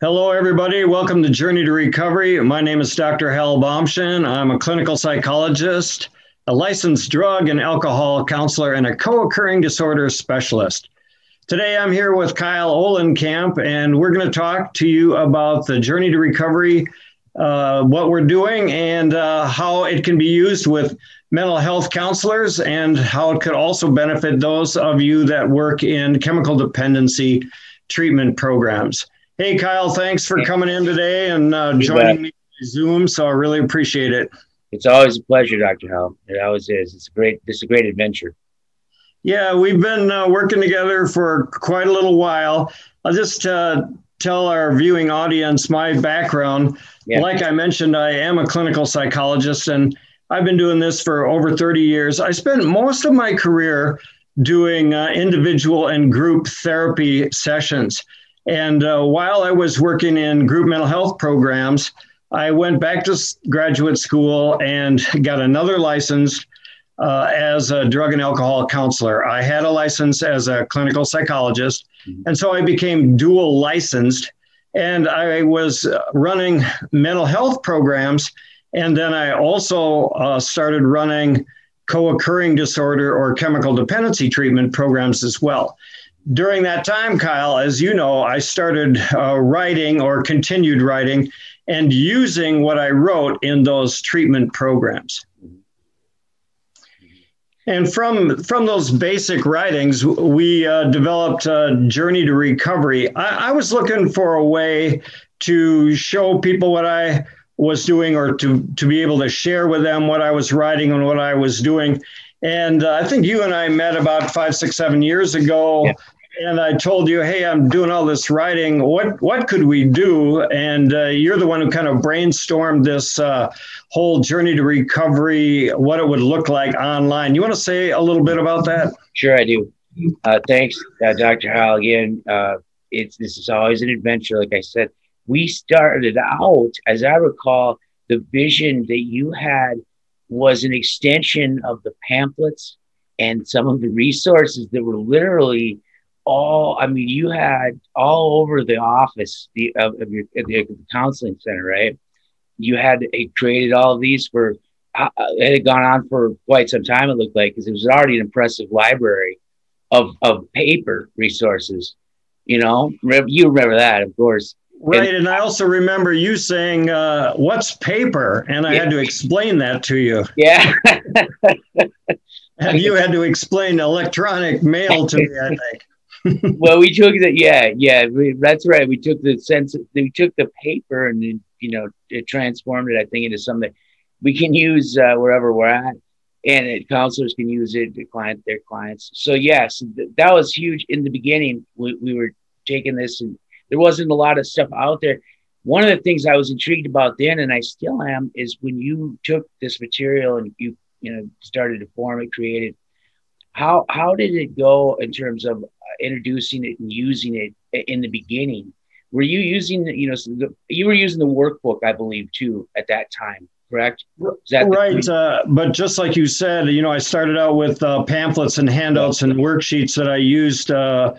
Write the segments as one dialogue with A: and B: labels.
A: Hello, everybody. Welcome to Journey to Recovery. My name is Dr. Hal Baumchen. I'm a clinical psychologist, a licensed drug and alcohol counselor, and a co occurring disorder specialist. Today, I'm here with Kyle Ohlenkamp, and we're going to talk to you about the Journey to Recovery, uh, what we're doing, and uh, how it can be used with mental health counselors, and how it could also benefit those of you that work in chemical dependency treatment programs. Hey, Kyle, thanks for coming in today and uh, joining me on Zoom. So I really appreciate it.
B: It's always a pleasure, Dr. Hal. It always is. It's a great, it's a great adventure.
A: Yeah, we've been uh, working together for quite a little while. I'll just uh, tell our viewing audience my background. Yeah. Like I mentioned, I am a clinical psychologist and I've been doing this for over 30 years. I spent most of my career doing uh, individual and group therapy sessions. And uh, while I was working in group mental health programs, I went back to graduate school and got another license uh, as a drug and alcohol counselor. I had a license as a clinical psychologist, mm-hmm. and so I became dual licensed. And I was running mental health programs. And then I also uh, started running co occurring disorder or chemical dependency treatment programs as well during that time, Kyle, as you know, I started uh, writing or continued writing and using what I wrote in those treatment programs. And from from those basic writings, we uh, developed a journey to recovery. I, I was looking for a way to show people what I was doing, or to to be able to share with them what I was writing and what I was doing. And uh, I think you and I met about five, six, seven years ago. Yeah and I told you, hey, I'm doing all this writing. What what could we do? And uh, you're the one who kind of brainstormed this uh, whole journey to recovery, what it would look like online. You want to say a little bit about that?
B: Sure, I do. Uh, thanks, uh, Dr. Hal. Again, uh, it's this is always an adventure. Like I said, we started out, as I recall, the vision that you had was an extension of the pamphlets and some of the resources that were literally all i mean you had all over the office the of, of your the, the, counseling center right? You had it created all these for uh, it had gone on for quite some time it looked like because it was already an impressive library of of paper resources you know? You remember that of course.
A: Right and, and i also remember you saying uh, what's paper? And i yeah. had to explain that to you.
B: Yeah.
A: And you had to explain electronic mail to me i think
B: well, we took the yeah, yeah, we, that's right. We took the sense, we took the paper and you know it transformed it, I think, into something we can use uh, wherever we're at, and it, counselors can use it, their client, their clients. So yes, th- that was huge in the beginning. We, we were taking this, and there wasn't a lot of stuff out there. One of the things I was intrigued about then, and I still am, is when you took this material and you you know started to form it, create it. How how did it go in terms of introducing it and using it in the beginning. Were you using, you know, you were using the workbook, I believe, too, at that time, correct?
A: right. Uh, but just like you said, you know, I started out with uh, pamphlets and handouts and worksheets that I used uh,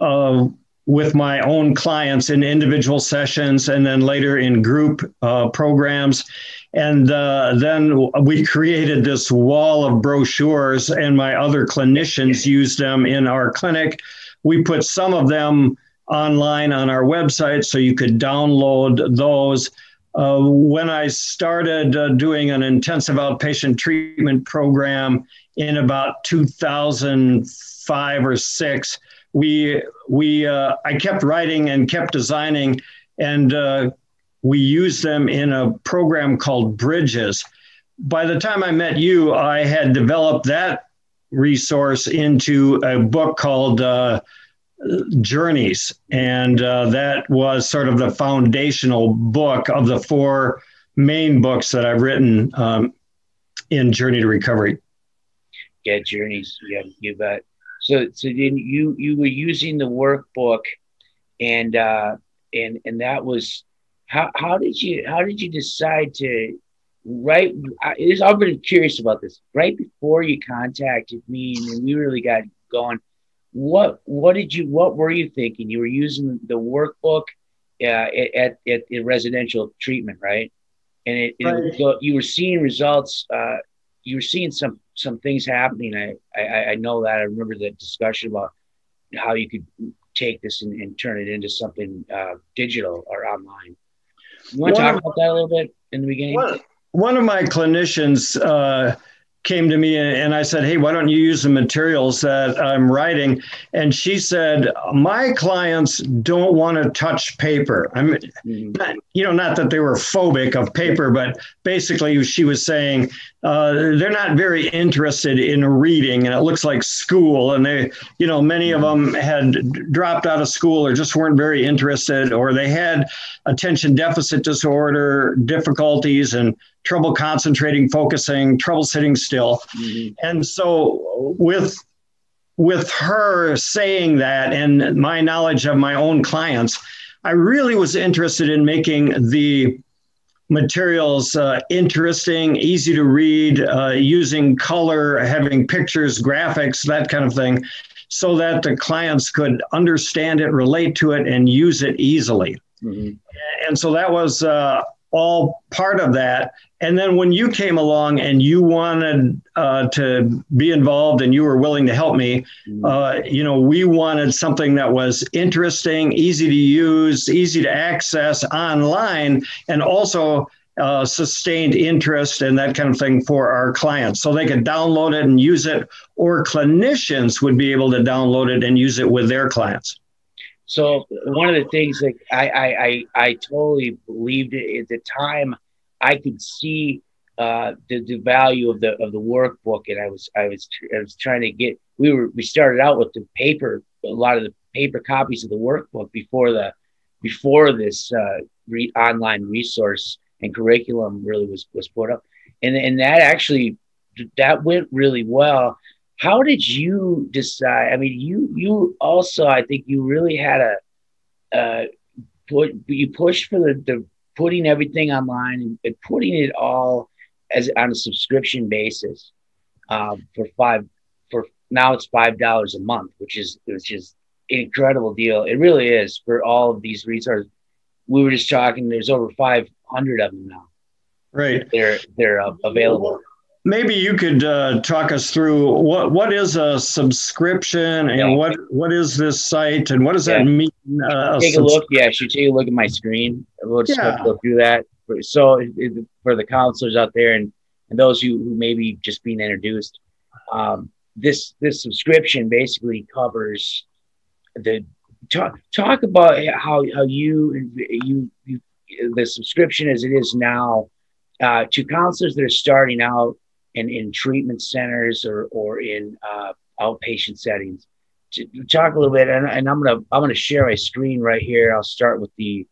A: uh with my own clients in individual sessions and then later in group uh, programs. And uh, then we created this wall of brochures, and my other clinicians used them in our clinic. We put some of them online on our website so you could download those. Uh, when I started uh, doing an intensive outpatient treatment program in about 2005 or six, we we uh, I kept writing and kept designing, and uh, we used them in a program called Bridges. By the time I met you, I had developed that resource into a book called uh, Journeys. And uh, that was sort of the foundational book of the four main books that I've written um, in Journey to Recovery.
B: Yeah, Journeys. Yeah, you bet. So, so then you you were using the workbook, and uh, and and that was how how did you how did you decide to right I, i'm really curious about this right before you contacted me and we really got going what what did you what were you thinking you were using the workbook uh, at, at, at residential treatment, right? And it, right. it you were seeing results. Uh, you were seeing some some things happening. I, I I know that. I remember the discussion about how you could take this and, and turn it into something uh, digital or online. You want to talk about that a little bit in the beginning?
A: One, one of my clinicians uh, came to me and I said, Hey, why don't you use the materials that I'm writing? And she said, My clients don't want to touch paper. I mean, mm-hmm. you know, not that they were phobic of paper, but basically she was saying uh, they're not very interested in reading and it looks like school. And they, you know, many of them had dropped out of school or just weren't very interested or they had attention deficit disorder difficulties and trouble concentrating, focusing, trouble sitting still. Mm-hmm. And so with with her saying that and my knowledge of my own clients, I really was interested in making the materials uh, interesting, easy to read, uh, using color, having pictures, graphics, that kind of thing, so that the clients could understand it, relate to it, and use it easily. Mm-hmm. And so that was uh, all part of that. And then when you came along and you wanted uh, to be involved and you were willing to help me, mm-hmm. uh, you know, we wanted something that was interesting, easy to use, easy to access online, and also uh, sustained interest and that kind of thing for our clients. So they could download it and use it, or clinicians would be able to download it and use it with their clients.
B: So one of the things that I I, I, I totally believed at the time, I could see uh, the, the value of the of the workbook, and I was I was I was trying to get. We were we started out with the paper, a lot of the paper copies of the workbook before the before this uh, re- online resource and curriculum really was was put up, and and that actually that went really well how did you decide? I mean, you you also I think you really had a uh, put you pushed for the, the putting everything online and, and putting it all as on a subscription basis um, for five for now it's five dollars a month, which is which is an incredible deal. It really is for all of these resources. We were just talking. There's over five hundred of them now.
A: Right.
B: They're they're uh, available
A: maybe you could uh, talk us through what what is a subscription and yeah. what what is this site and what does yeah. that mean?
B: Uh, take a look. Yeah, should take a look at my screen. We'll just yeah. go through that. So for the counselors out there and, and those who, who may be just being introduced, um, this this subscription basically covers the talk talk about how how you you, you the subscription as it is now uh, to counselors that are starting out in, in treatment centers or, or in uh, outpatient settings. To talk a little bit, and, and I'm gonna I'm gonna share my screen right here. I'll start with the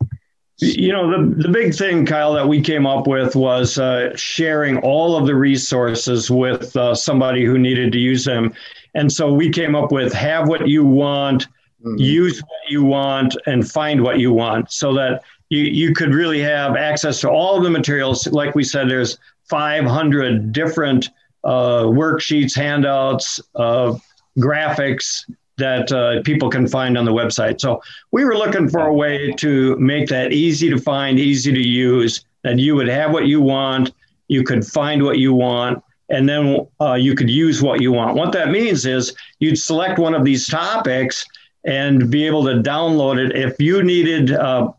A: you know the, the big thing kyle that we came up with was uh, sharing all of the resources with uh, somebody who needed to use them and so we came up with have what you want mm-hmm. use what you want and find what you want so that you, you could really have access to all of the materials like we said there's 500 different uh, worksheets, handouts, uh, graphics that uh, people can find on the website. So we were looking for a way to make that easy to find, easy to use, that you would have what you want, you could find what you want, and then uh, you could use what you want. What that means is you'd select one of these topics and be able to download it. If you needed uh,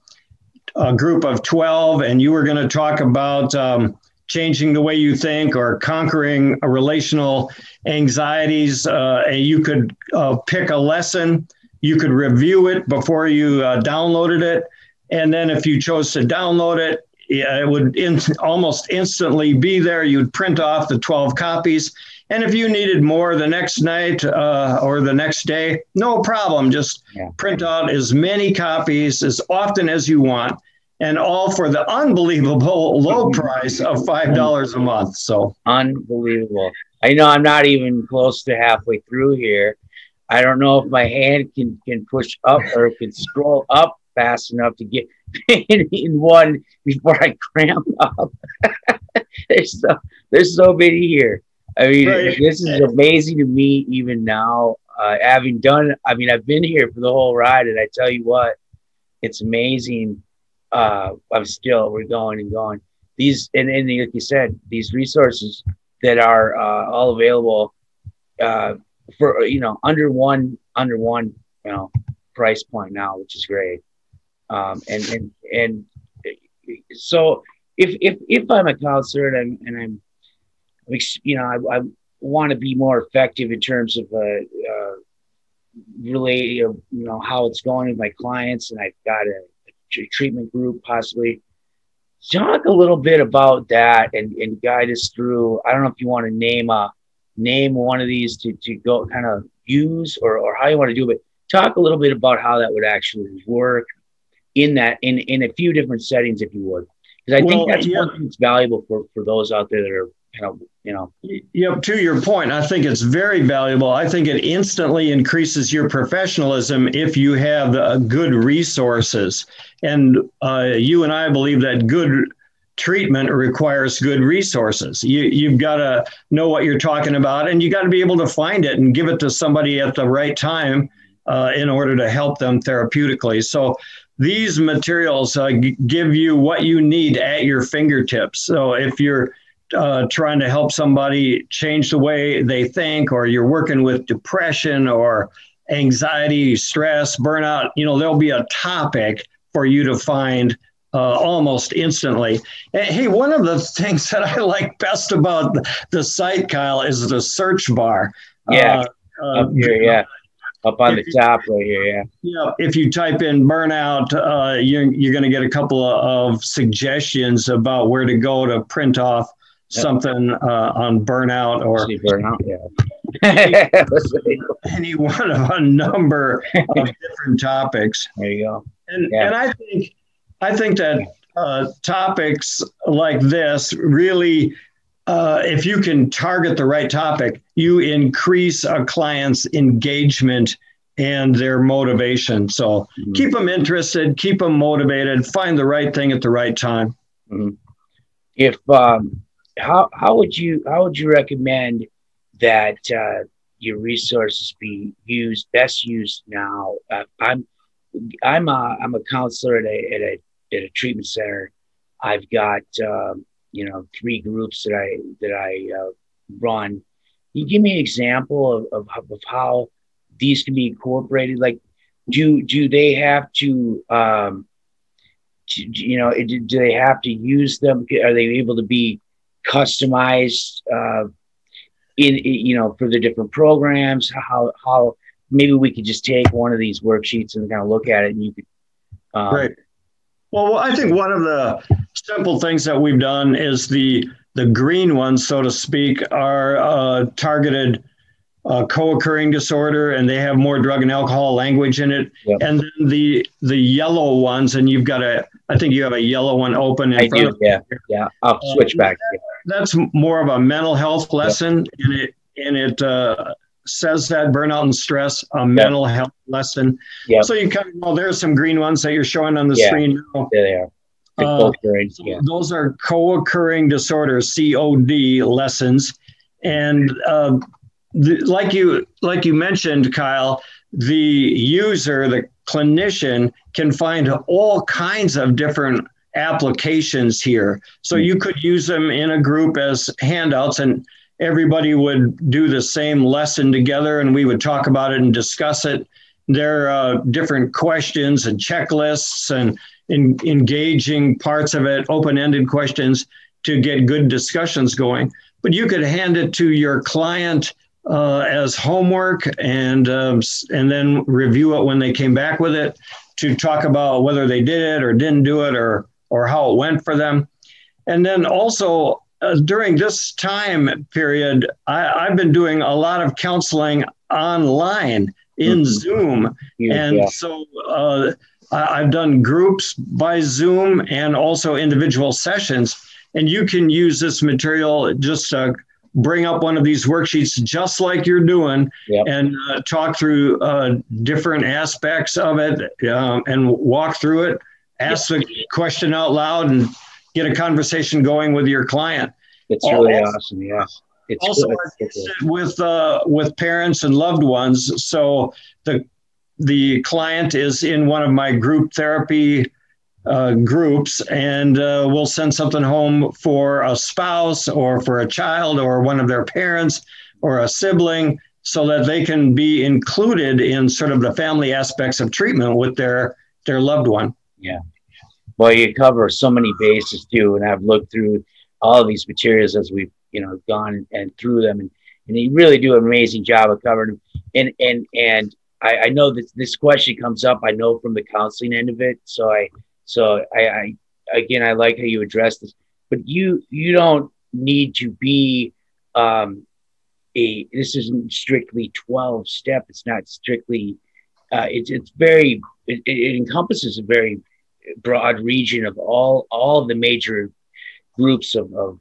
A: a group of 12 and you were going to talk about um, changing the way you think or conquering relational anxieties. Uh, and you could uh, pick a lesson, you could review it before you uh, downloaded it. And then if you chose to download it, it would in, almost instantly be there. You'd print off the 12 copies. And if you needed more the next night uh, or the next day, no problem. Just print out as many copies as often as you want and all for the unbelievable low price of five dollars a month. So
B: unbelievable. I know I'm not even close to halfway through here. I don't know if my hand can can push up or can scroll up fast enough to get in, in one before I cramp up. there's so there's so many here. I mean, right. this is amazing to me even now. Uh, having done, I mean, I've been here for the whole ride, and I tell you what, it's amazing. Uh, I'm still we're going and going. These and, and like you said, these resources that are uh, all available uh, for you know under one under one you know price point now, which is great. Um, and and and so if if if I'm a counselor and I'm and I'm you know I, I want to be more effective in terms of uh, uh really you know how it's going with my clients and I've got a treatment group possibly talk a little bit about that and, and guide us through i don't know if you want to name a name one of these to, to go kind of use or, or how you want to do it but talk a little bit about how that would actually work in that in in a few different settings if you would because i well, think that's yeah. one thing that's valuable for for those out there that are kind of you know.
A: Yep to your point i think it's very valuable. I think it instantly increases your professionalism if you have uh, good resources. And uh, you and i believe that good treatment requires good resources. You, you've got to know what you're talking about and you got to be able to find it and give it to somebody at the right time uh, in order to help them therapeutically. So these materials uh, g- give you what you need at your fingertips. So if you're uh, trying to help somebody change the way they think, or you're working with depression or anxiety, stress, burnout, you know, there'll be a topic for you to find uh, almost instantly. Hey, one of the things that I like best about the site, Kyle, is the search bar.
B: Yeah, uh, up here, yeah up on the top right here. Yeah.
A: Yeah. If you type in burnout, uh, you're, you're going to get a couple of, of, suggestions about where to go to print off something uh, on burnout or
B: burnout. Yeah.
A: any, any one of a number of different topics.
B: There you go.
A: And, yeah. and I think, I think that uh, topics like this really uh, if you can target the right topic, you increase a client's engagement and their motivation. So mm-hmm. keep them interested, keep them motivated, find the right thing at the right time.
B: Mm-hmm. If um, how how would you how would you recommend that uh, your resources be used best used now? Uh, I'm I'm a I'm a counselor at a at a, at a treatment center. I've got um, you know three groups that I that I uh, run. Can you give me an example of, of, of how these can be incorporated? Like, do do they have to, um, you know, do they have to use them? Are they able to be customized uh, in, in you know for the different programs? How how maybe we could just take one of these worksheets and kind of look at it, and you could.
A: Um, right. Well, I think one of the simple things that we've done is the the green ones, so to speak, are uh, targeted uh, co-occurring disorder, and they have more drug and alcohol language in it. Yep. And then the the yellow ones, and you've got a, I think you have a yellow one open in
B: I
A: front
B: do,
A: of
B: yeah, you. yeah. I'll switch uh, back.
A: That's more of a mental health lesson, yep. and it and it uh, says that burnout and stress, a mental health lesson. Yeah. So you kind of well, there's some green ones that you're showing on the yeah. screen
B: now. There they are. Uh,
A: yeah. Those are co-occurring disorders, COD lessons, and uh, the, like you like you mentioned, Kyle, the user, the clinician, can find all kinds of different applications here. So you could use them in a group as handouts, and everybody would do the same lesson together and we would talk about it and discuss it. There are uh, different questions and checklists and in, engaging parts of it, open ended questions to get good discussions going. But you could hand it to your client uh, as homework and, um, and then review it when they came back with it to talk about whether they did it or didn't do it or, or how it went for them. And then also uh, during this time period, I, have been doing a lot of counseling online in mm-hmm. Zoom. Yeah, and yeah. so uh, I, have done groups by Zoom and also individual sessions. And you can use this material just to bring up one of these worksheets just like you're doing yep. and uh, talk through uh, different aspects of it um, and walk through it ask the question out loud and get a conversation going with your client.
B: It's really awesome. Yeah.
A: It's also with uh, with parents and loved ones. So the the client is in one of my group therapy uh, groups and uh, we'll send something home for a spouse or for a child or one of their parents or a sibling so that they can be included in sort of the family aspects of treatment with their their loved one
B: yeah well you cover so many bases too and i've looked through all of these materials as we've you know gone and through them and, and you really do an amazing job of covering them and and and I, I know that this question comes up i know from the counseling end of it so i so I, I again, I like how you address this, but you you don't need to be um, a. This isn't strictly twelve step. It's not strictly. Uh, it's it's very. It, it encompasses a very broad region of all all of the major groups of, of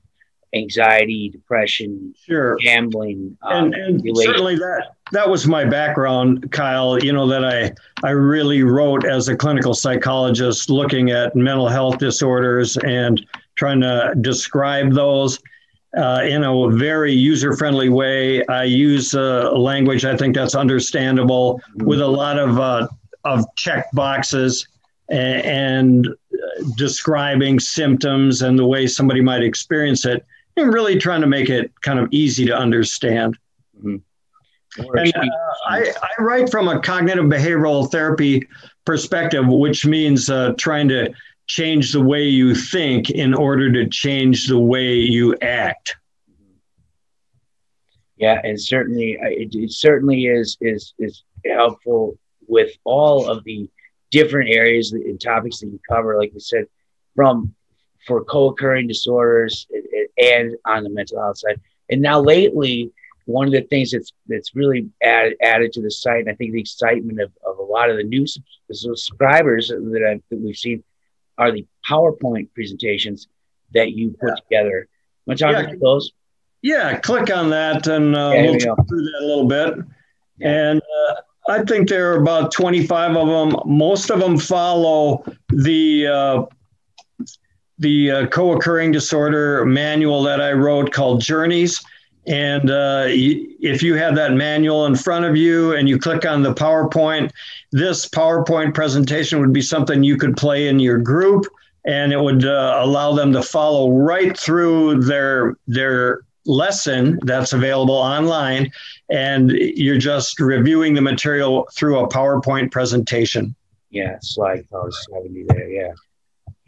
B: anxiety, depression,
A: sure.
B: gambling,
A: um, and, and certainly that that was my background, Kyle. You know that I I really wrote as a clinical psychologist, looking at mental health disorders and trying to describe those. Uh, in a very user-friendly way. I use uh, language I think that's understandable with a lot of uh, of check boxes and, and describing symptoms and the way somebody might experience it and really trying to make it kind of easy to understand. Mm-hmm. And, uh, I, I, write from a cognitive behavioral therapy perspective, which means uh, trying to change the way you think in order to change the way you act.
B: Yeah, and certainly uh, it, it certainly is is is helpful with all of the different areas and topics that you cover. Like you said, from for co-occurring disorders and on the mental health side. And now lately, one of the things that's that's really added, added to the site, and I think the excitement of, of a lot of the new subscribers that, I've, that we've seen are the PowerPoint presentations that you put yeah. together. Want to talk yeah. about those?
A: Yeah, click on that and uh, yeah, we'll talk through that a little bit. And uh, I think there are about 25 of them. Most of them follow the uh, the uh, co-occurring disorder manual that I wrote called Journeys. And uh, if you have that manual in front of you and you click on the PowerPoint, this PowerPoint presentation would be something you could play in your group, and it would uh, allow them to follow right through their their lesson that's available online, and you're just reviewing the material through a PowerPoint presentation.
B: Yeah, slide power seventy there. Yeah.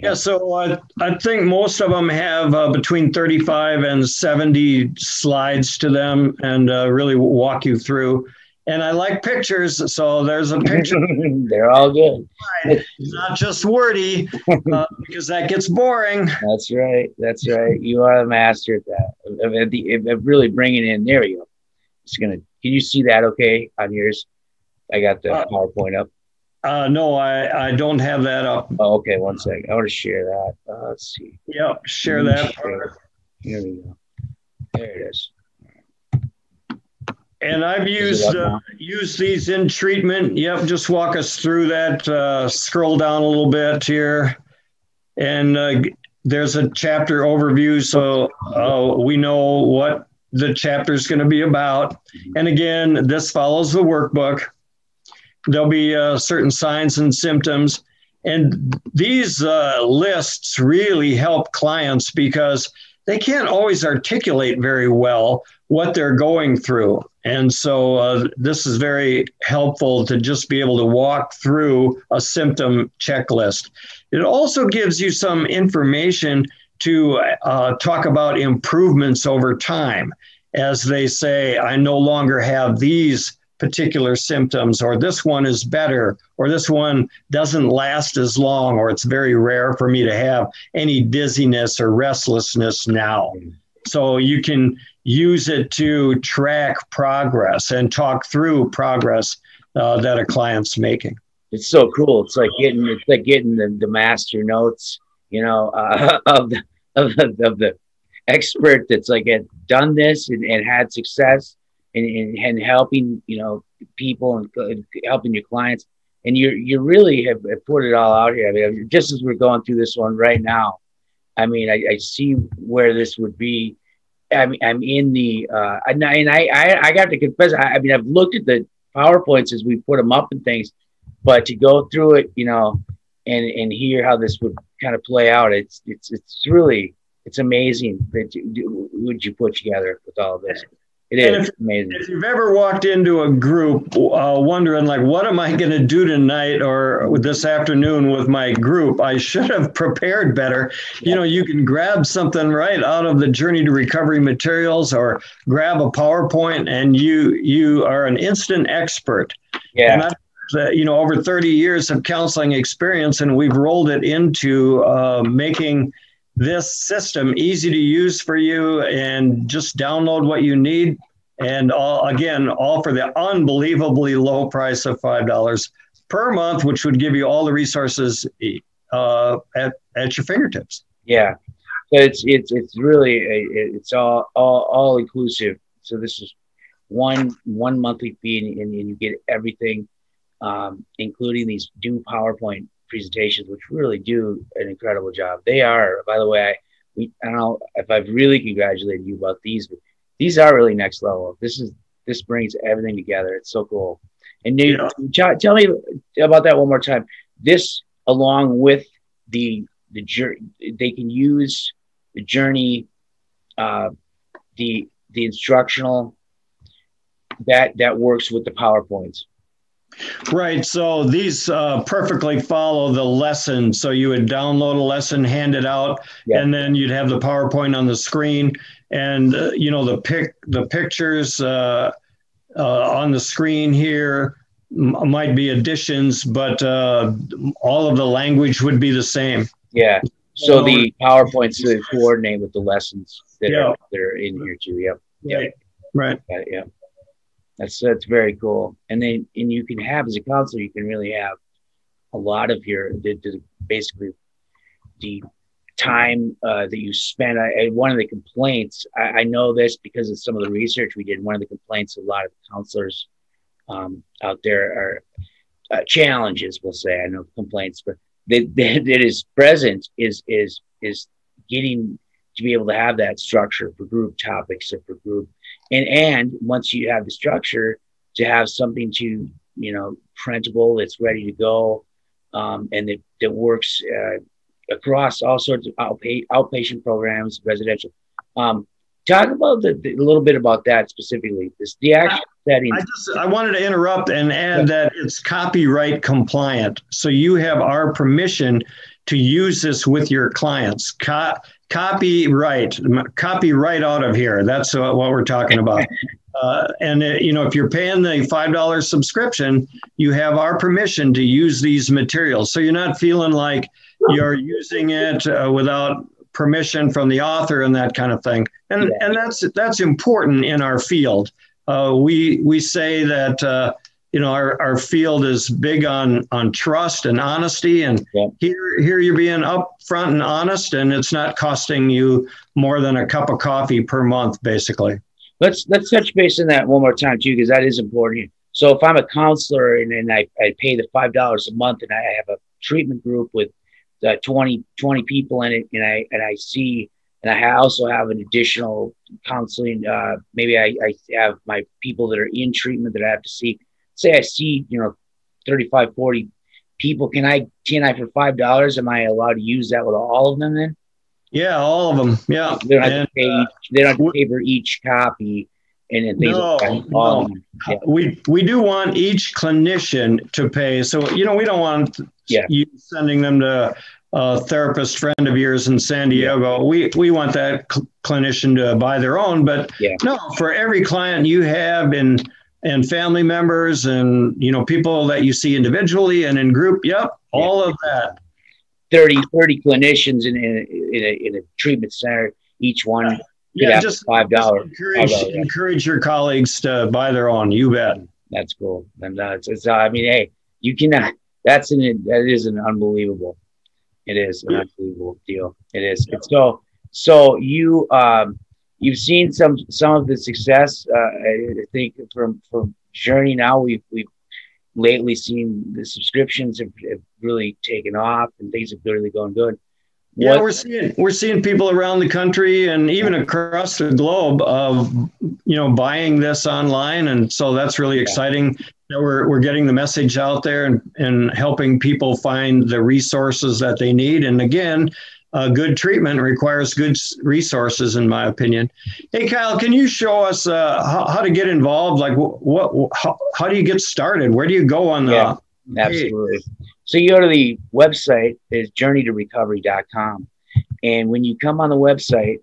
A: Yeah, so I, I think most of them have uh, between 35 and 70 slides to them and uh, really walk you through. And I like pictures, so there's a picture.
B: They're all good.
A: It's not just wordy uh, because that gets boring.
B: That's right. That's right. You are a master at that. Of, of, of really bringing in. There we go. It's gonna. Can you see that? Okay, on yours. I got the uh, PowerPoint up.
A: Uh, no, I, I don't have that up.
B: Oh, okay, one second. I want to share that. Uh, let's see.
A: Yep, share that.
B: Share. Here we go. There it is.
A: And I've used uh, used these in treatment. Yep, just walk us through that. Uh, scroll down a little bit here, and uh, there's a chapter overview, so uh, we know what the chapter is going to be about. And again, this follows the workbook there'll be uh, certain signs and symptoms. And these uh, lists really help clients because they can't always articulate very well what they're going through. And so uh, this is very helpful to just be able to walk through a symptom checklist. It also gives you some information to uh, talk about improvements over time. As they say, I no longer have these particular symptoms, or this one is better, or this one doesn't last as long, or it's very rare for me to have any dizziness or restlessness now. So you can use it to track progress and talk through progress uh, that a client's making.
B: It's so cool. It's like getting it's like getting the, the master notes, you know, uh, of the of the, of the expert that's like had done this and, and had success and, and, and helping you know people and helping your clients and you you really have, have, put it all out here. I mean, just as we're going through this one right now, I mean, I, I see where this would be. I mean, I'm in the uh, and I, I I got to confess. I, I mean, I've looked at the PowerPoints as we put them up and things, but to go through it, you know, and and hear how this would kind of play out, it's it's it's really it's amazing that you, would you put together with all this. It is
A: if,
B: amazing.
A: If you've ever walked into a group uh, wondering, like, what am I going to do tonight or this afternoon with my group? I should have prepared better. You know, you can grab something right out of the Journey to Recovery materials or grab a PowerPoint, and you you are an instant expert.
B: Yeah.
A: Uh, you know, over 30 years of counseling experience, and we've rolled it into uh, making this system easy to use for you and just download what you need. And all again all for the unbelievably low price of five dollars per month which would give you all the resources uh, at, at your fingertips.
B: Yeah. So it's it's it's really a, it's all all all inclusive. So this is one one monthly fee and, and you get everything um, including these new powerpoint presentations, which really do an incredible job. They are, by the way, I, we, I don't know if I've really congratulated you about these, but these are really next level. This is this brings everything together. It's so cool. And you, yeah. tell me about that one more time. This, along with the the journey, they can use the journey, uh, the the instructional that that works with the powerpoints.
A: Right. So these uh, perfectly follow the lesson. So you would download a lesson, hand it out, yeah. and then you'd have the PowerPoint on the screen, and uh, you know the pic the pictures uh, uh on the screen here m- might be additions, but uh, all of the language would be the same.
B: Yeah. So the PowerPoints to coordinate with the lessons that, yeah. are, that are in here too. Yep.
A: Right. Right.
B: Yeah. That's that's very cool. And then and you can have as a counselor, you can really have a lot of your the, the basically the time uh, that you spend. I, I, one of the complaints I, I, know this because of some of the research we did. One of the complaints a lot of counselors um, out there are uh, challenges. We'll say I know complaints, but that, that, that is present is is is getting to be able to have that structure for group topics or for group and and once you have the structure to have something to you know printable that's ready to go um, and that, that works uh, across all sorts of outpa- outpatient programs residential. Um, talk about the, the, a little bit about that specifically this the actual setting
A: i just i wanted to interrupt and add that it's copyright compliant. So you have our permission to use this with your clients. Co- copyright copyright out of here. That's what we're talking about. Uh, and uh, you know if you're paying the five dollars subscription you have our permission to use these materials. So you're not feeling like you're using it uh, without permission from the author and that kind of thing. And and that's that's important in our field. Uh, we we say that uh, you know our, our field is big on on trust and honesty and yeah. here here you're being upfront and honest and it's not costing you more than a cup of coffee per month basically
B: let's let's touch base on that one more time too because that is important so if i'm a counselor and, and I, I pay the five dollars a month and i have a treatment group with uh, 20 20 people in it and i and i see and i also have an additional counseling uh, maybe I, I have my people that are in treatment that i have to see say I see, you know, 35, 40 people, can I, TNI for $5, am I allowed to use that with all of them then?
A: Yeah, all of them. Yeah.
B: They don't have, and, to, pay uh, they don't have to pay for each copy and no, like
A: no. Yeah. We, we do want each clinician to pay. So, you know, we don't want yeah. you sending them to a therapist friend of yours in San Diego. We, we want that cl- clinician to buy their own, but yeah. no, for every client you have in and family members and you know people that you see individually and in group. Yep all yeah. of that.
B: 30 30 clinicians in, in, in, a, in a treatment center each one yeah, just five dollars.
A: encourage, encourage your colleagues to buy their own you bet.
B: That's cool. And that's it's i mean hey you cannot that's an that is an unbelievable. It is an yeah. unbelievable deal. It is. Yeah. it's so so you um you've seen some some of the success. Uh, I think from from Journey now we've we've lately seen the subscriptions have, have really taken off and things have really going good.
A: Yeah, we're seeing we're seeing people around the country and even across the globe of you know buying this online, and so that's really exciting. that we're, we're getting the message out there and, and helping people find the resources that they need. And again, uh, good treatment requires good resources, in my opinion. Hey, Kyle, can you show us uh, how, how, to get involved? Like, what, what how, how, do you get started? Where do you go on the?
B: Yeah, absolutely. So you go to the website is journeytorecovery.com, and when you come on the website,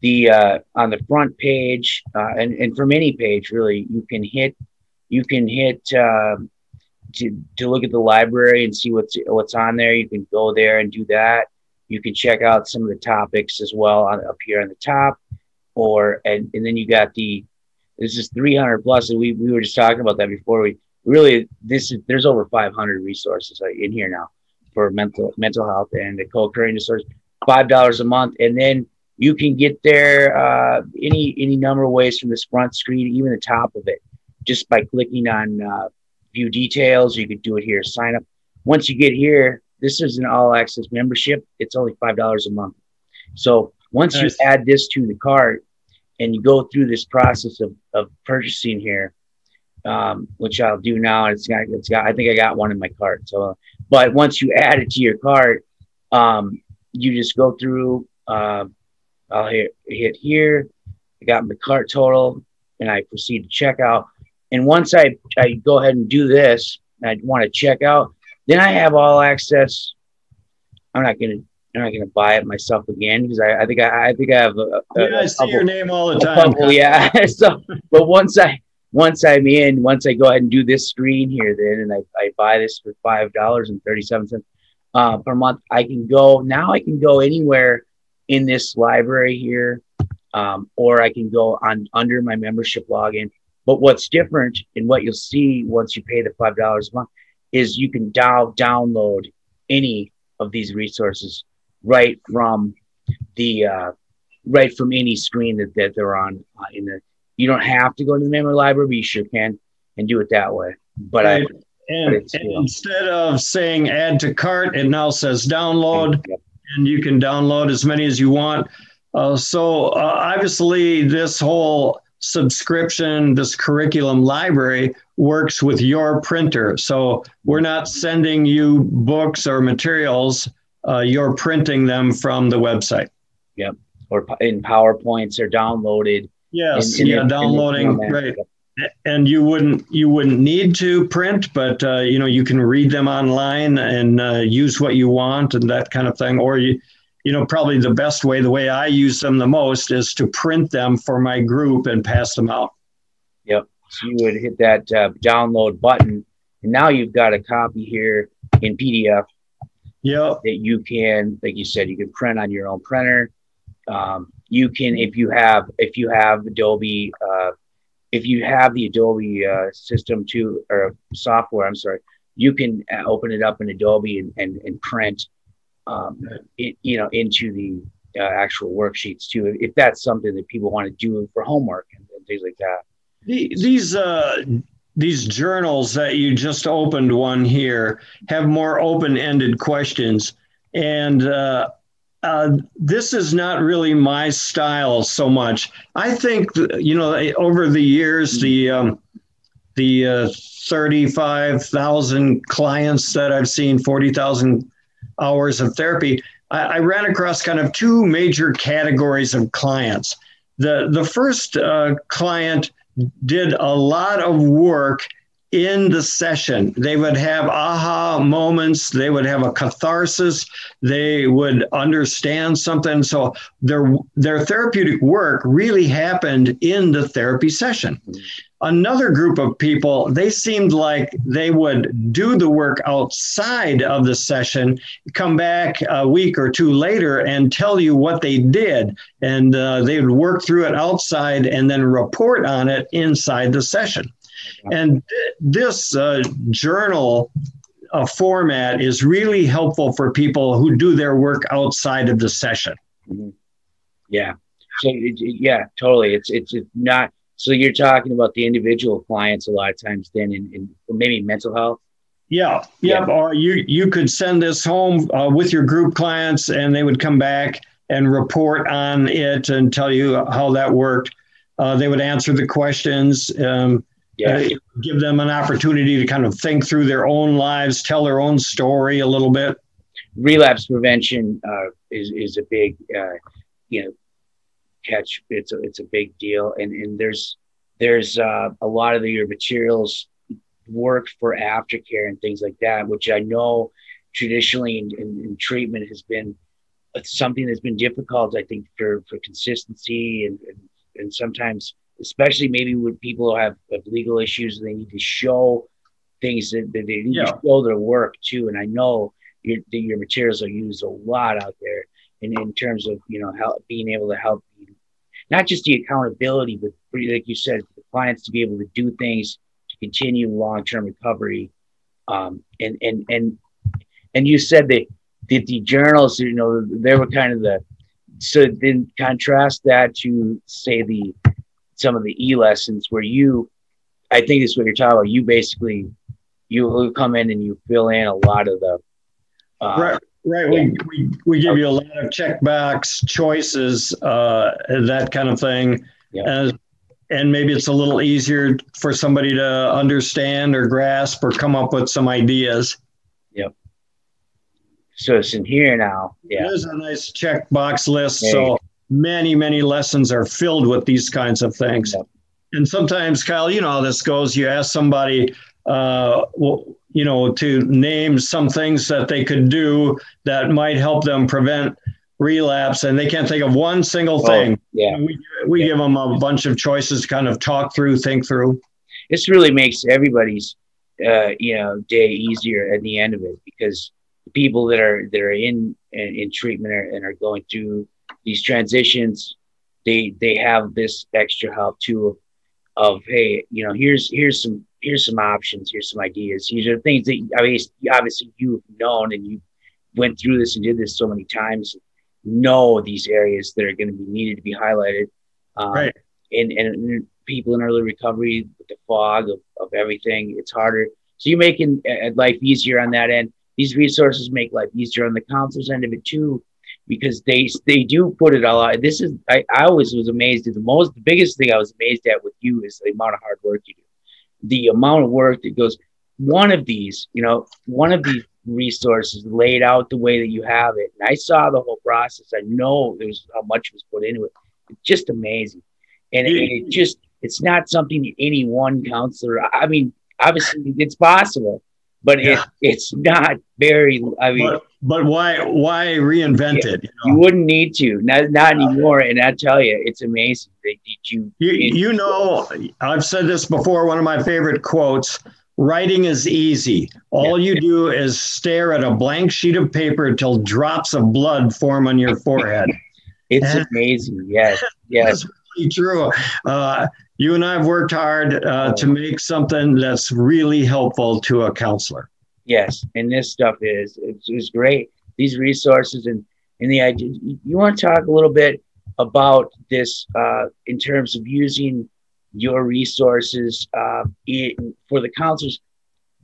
B: the uh, on the front page uh, and and from any page really, you can hit you can hit uh, to, to look at the library and see what's what's on there. You can go there and do that. You can check out some of the topics as well on, up here on the top, or and, and then you got the this is 300 plus, and we, we were just talking about that before. We really this is there's over 500 resources in here now for mental mental health and the co-occurring disorders. Five dollars a month, and then you can get there uh, any any number of ways from this front screen, even the top of it just by clicking on uh, view details. You could do it here, sign up. Once you get here, this is an all access membership. It's only $5 a month. So once nice. you add this to the cart and you go through this process of, of purchasing here, um, which I'll do now, it's got, it's got, I think I got one in my cart. So, but once you add it to your cart, um, you just go through, uh, I'll hit, hit here. I got my cart total and I proceed to checkout. And once I, I go ahead and do this, I want to check out, then I have all access. I'm not going to I'm not going to buy it myself again because I, I think I, I think I have a, a
A: yeah, I see couple, your name all the time.
B: Couple, yeah. so, but once I once I'm in, once I go ahead and do this screen here, then and I, I buy this for five dollars and thirty seven cents uh, per month, I can go now. I can go anywhere in this library here, um, or I can go on under my membership login but what's different and what you'll see once you pay the five dollars a month is you can down download any of these resources right from the uh, right from any screen that, that they're on uh, in the you don't have to go to the memory library but you sure can and do it that way but right. I,
A: and, and instead of saying add to cart it now says download yep. and you can download as many as you want uh, so uh, obviously this whole subscription, this curriculum library works with your printer. So we're not sending you books or materials, uh, you're printing them from the website.
B: Yep. Or in PowerPoints or downloaded.
A: Yes. In, in yeah. downloading. right. And you wouldn't you wouldn't need to print, but uh, you know you can read them online and uh, use what you want and that kind of thing. Or you you know, probably the best way, the way I use them the most is to print them for my group and pass them out.
B: Yep. So you would hit that uh, download button, and now you've got a copy here in PDF.
A: Yep.
B: That you can, like you said, you can print on your own printer. Um, you can, if you have, if you have Adobe, uh, if you have the Adobe uh, system to or software, I'm sorry, you can uh, open it up in Adobe and, and, and print um, it, you know, into the uh, actual worksheets too, if that's something that people want to do for homework and, and things like that.
A: These uh, these journals that you just opened one here have more open-ended questions, and uh, uh, this is not really my style so much. I think you know over the years the um, the uh, thirty-five thousand clients that I've seen, forty thousand hours of therapy, I, I, ran across kind of two major categories of clients. The, the first uh, client did a lot of work in the session. They would have aha moments, they would have a catharsis, they would understand something. So their their therapeutic work really happened in the therapy session. Another group of people, they seemed like they would do the work outside of the session, come back a week or two later and tell you what they did. And uh, they would work through it outside and then report on it inside the session. And this uh, journal uh, format is really helpful for people who do their work outside of the session.
B: Mm-hmm. Yeah. So yeah, totally. It's, it's it's not. So you're talking about the individual clients a lot of times. Then in, in maybe mental health.
A: Yeah, yeah, yeah. Or you you could send this home uh, with your group clients, and they would come back and report on it and tell you how that worked. Uh, they would answer the questions. Um,
B: Yeah.
A: Uh, give them an opportunity to kind of think through their own lives, tell their own story a little bit.
B: Relapse prevention uh, is is a big, uh, you know, catch. It's a it's a big deal, and and there's there's uh, a lot of your materials work for aftercare and things like that, which I know traditionally in, in, in treatment has been something that's been difficult. I think for for consistency and and, and sometimes especially maybe when people have, have legal issues, they need to show things that, that they need yeah. to show their work too. And I know your, your materials are used a lot out there and in terms of, you know, help, being able to help you, not just the accountability, but like you said, the clients to be able to do things to continue long-term recovery. Um, and, and, and, and you said that, that the journals, you know, they were kind of the, so then contrast that to say the some of the e lessons where you i think this is what you're talking about. You basically you come in and you fill in a lot of the
A: uh, right right. Yeah. we, we, we give you a lot of checkbox choices uh, that kind of thing. Yeah. and, and maybe it's a little easier for somebody to understand or grasp or come up with some ideas.
B: Yep. So it's in here now. Yeah.
A: There's a nice checkbox list so many, many lessons are filled with these kinds of things. And sometimes, Kyle, you know how this goes. You ask somebody, uh, well, you know, to name some things that they could do that might help them prevent relapse, and they can't think of one single oh, thing.
B: Oh, yeah,
A: we we
B: yeah.
A: give them a bunch of choices to kind of talk through, think through.
B: This really makes everybody's, uh, you know, day easier at the end of it because the people that are that are in in, in treatment are, and are going through these transitions, they they have this extra help too of, of hey, you know, here's here's some here's some options, here's some ideas. These are things that I mean, obviously you've known and you went through this and did this so many times. Know these areas that are going to be needed to be highlighted,
A: um, right?
B: And, and people in early recovery with the fog of, of everything, it's harder. So you're making uh, life easier on that end. These resources make life easier on the counselor's end of it too because they they do put it all out. This is I, I always was amazed at the most the biggest thing I was amazed at with you is the amount of hard work you do. The amount of work that goes one of these, you know, one of these resources laid out the way that you have it. And I saw the whole process. I know there's how much was put into it. It's just amazing. And, and it just it's not something that any one counselor I mean, obviously it's possible, but yeah. it, it's not very I mean
A: but, but why why reinvent
B: yeah,
A: it?
B: You, know? you, wouldn't need to, not not anymore. And I tell you, it's amazing. Did
A: you, you you know, I've said this before. One of my favorite quotes: "Writing is easy. All yeah. you do is stare at a blank sheet of paper until drops of blood form on your forehead."
B: it's amazing. Yes, yes.
A: That's really true. Uh, you and I have worked hard uh, to make something that's really helpful to a counselor.
B: Yes, and this stuff is it's, it's great. These resources and and the idea. You want to talk a little bit about this uh, in terms of using your resources uh, in, for the counselors.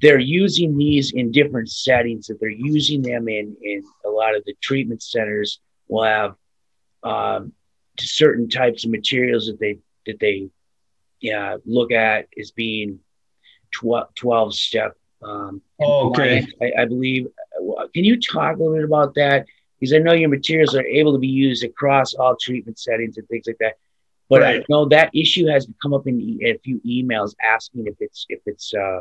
B: They're using these in different settings. That they're using them in in a lot of the treatment centers. Will have um, certain types of materials that they that they yeah, look at as being 12, 12 step um,
A: oh, okay.
B: I, I, believe. Can you talk a little bit about that? Because I know your materials are able to be used across all treatment settings and things like that. But right. I know that issue has come up in a few emails asking if it's if it's uh,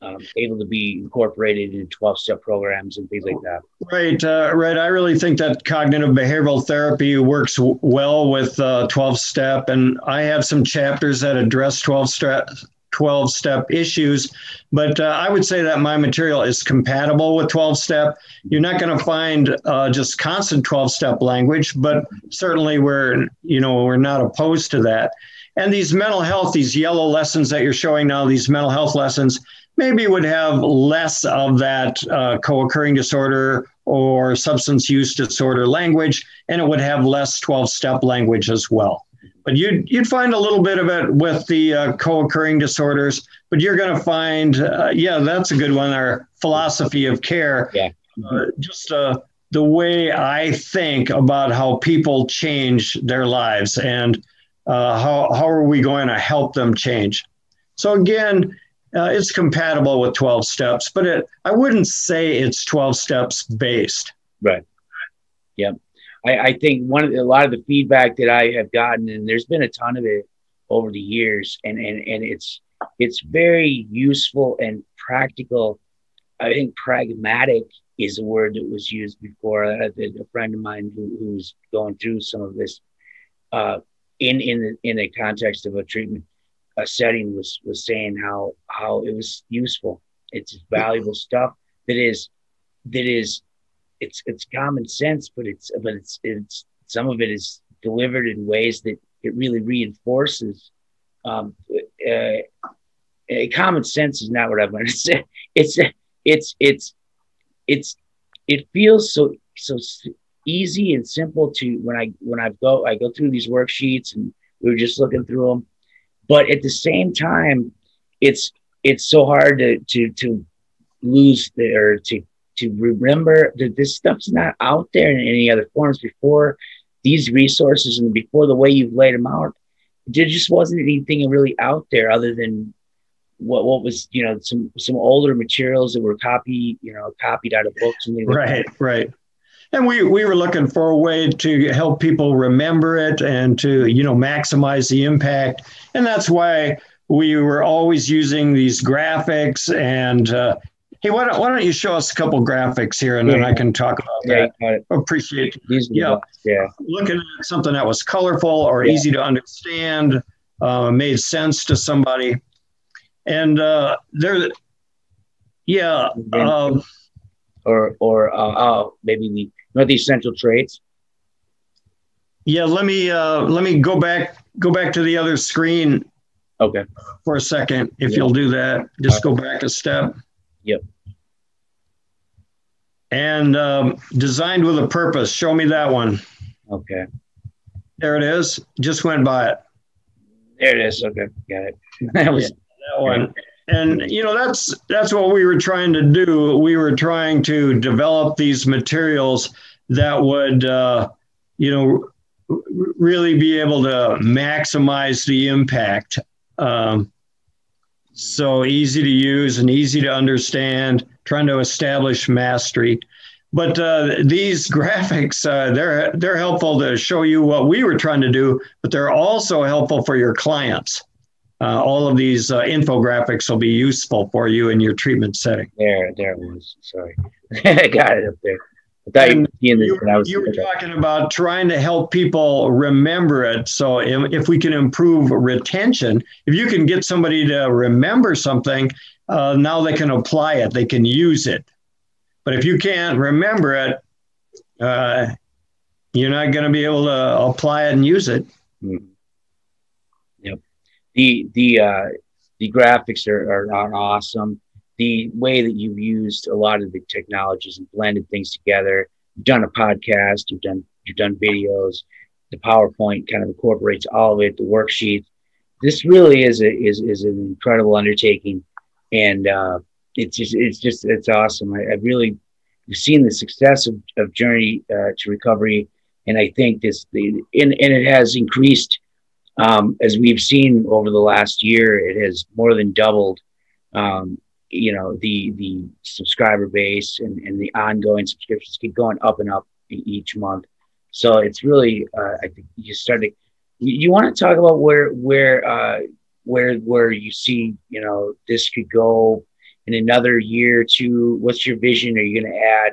B: um, able to be incorporated in 12 step programs and things like that.
A: Right, uh, right. I really think that cognitive behavioral therapy works w- well with 12 uh, step, and I have some chapters that address 12 step 12 step issues. But uh, I would say that my material is compatible with 12 step. You're not going to find uh, just constant 12 step language, but certainly we're, you know, we're not opposed to that. And these mental health, these yellow lessons that you're showing now, these mental health lessons, maybe would have less of that uh, co occurring disorder or substance use disorder language, and it would have less 12 step language as well. But you'd, you'd find a little bit of it with the uh, co occurring disorders, but you're going to find, uh, yeah, that's a good one, our philosophy of care.
B: Yeah.
A: Uh, just uh, the way I think about how people change their lives and uh, how, how are we going to help them change. So again, uh, it's compatible with 12 steps, but it, I wouldn't say it's 12 steps based.
B: Right. Yep. I, I think one of the, a lot of the feedback that I have gotten, and there's been a ton of it over the years, and and and it's it's very useful and practical. I think pragmatic is a word that was used before. A, a friend of mine who, who's going through some of this uh, in in the, in the context of a treatment a setting was was saying how how it was useful. It's valuable stuff that is that is it's it's common sense, but it's but it's it's some of it is delivered in ways that it really reinforces. Um, uh, uh, common sense is not what I'm going to say. It's it's it's it's it feels so so easy and simple to when I when I go I go through these worksheets and we were just looking through them, but at the same time, it's it's so hard to to to lose the, or to to remember that this stuff's not out there in any other forms before these resources and before the way you've laid them out. There just wasn't anything really out there other than what what was you know some some older materials that were copied you know copied out of books and things
A: right like right. And we we were looking for a way to help people remember it and to you know maximize the impact. And that's why we were always using these graphics and uh, hey why don't, why don't you show us a couple graphics here and yeah. then i can talk about yeah, that appreciate
B: These yeah yeah
A: looking at something that was colorful or yeah. easy to understand uh, made sense to somebody and uh, there yeah um,
B: or or uh, oh, maybe the Northeast Central Trades.
A: Yeah, let me uh, let me go back go back to the other screen.
B: Okay.
A: For a second, if you'll do that, just go back a step.
B: Yep.
A: And um, designed with a purpose. Show me that one.
B: Okay.
A: There it is. Just went by it.
B: There it is. Okay, got it. that was
A: yeah, that one and you know that's that's what we were trying to do we were trying to develop these materials that would uh, you know really be able to maximize the impact um, so easy to use and easy to understand trying to establish mastery but uh, these graphics uh, they're they're helpful to show you what we were trying to do but they're also helpful for your clients uh, all of these uh, infographics will be useful for you in your treatment setting.
B: There, there it was. Sorry, I got it up there. I
A: you, you, were talking about trying to help people remember it. So if we can improve retention, if you can get somebody to remember something, uh, now they can apply it, they can use it. But if you can't remember it, uh, you're not going to be able to apply it and use it. Mm-hmm
B: the the uh, the graphics are, are, are awesome. The way that you've used a lot of the technologies and blended things together. You've done a podcast. You've done you've done videos. The PowerPoint kind of incorporates all of it. The worksheets. This really is a, is is an incredible undertaking, and uh, it's just it's just it's awesome. I, I really seen the success of, of Journey uh, to Recovery, and I think this the and, and it has increased um, as we've seen over the last year, it has more than doubled. Um, you know the the subscriber base and, and the ongoing subscriptions keep going up and up each month. So it's really uh, I think you started. You, you want to talk about where where uh, where where you see you know this could go in another year or two. What's your vision? Are you going to add?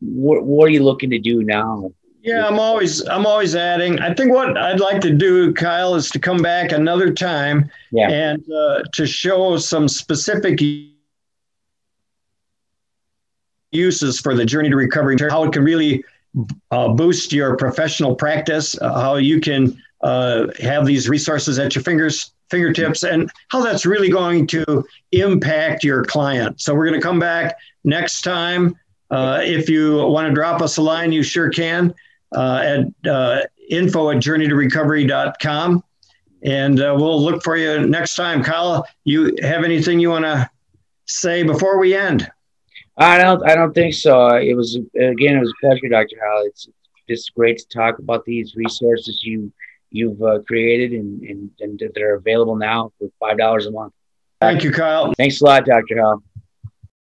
B: What, what are you looking to do now
A: yeah, I'm always I'm always adding. I think what I'd like to do, Kyle, is to come back another time
B: yeah.
A: and uh, to show some specific uses for the journey to recovery, how it can really uh, boost your professional practice, uh, how you can uh, have these resources at your fingers fingertips, and how that's really going to impact your client. So we're going to come back next time. Uh, if you want to drop us a line, you sure can uh, at uh, info at journeytorecovery.com. And uh, we'll look for you next time. Kyle, you have anything you want to say before we end?
B: I don't. I don't think so. It was again. It was a pleasure, Dr. Hal. It's just great to talk about these resources you you've uh, created and, and and that are available now for five dollars a month.
A: Thank you, Kyle.
B: Thanks a lot, Dr. Hal.